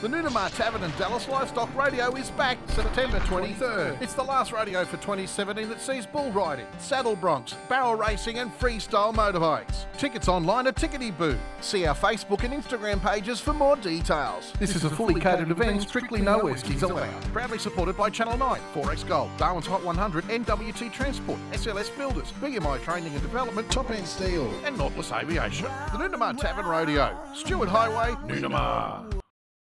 The Noonamah Tavern and Dallas Livestock Rodeo is back September 23rd. It's the last rodeo for 2017 that sees bull riding, saddle broncs, barrel racing, and freestyle motorbikes. Tickets online at Ticketebo. See our Facebook and Instagram pages for more details. This is a fully catered event, strictly no eskies allowed. Proudly supported by Channel 9, 4x Gold, Darwin's Hot 100, NWT Transport, SLS Builders, BMI Training and Development, Top End Steel. and Nautilus Aviation. The Noonamah Tavern Rodeo, Stuart Highway, Noonamah.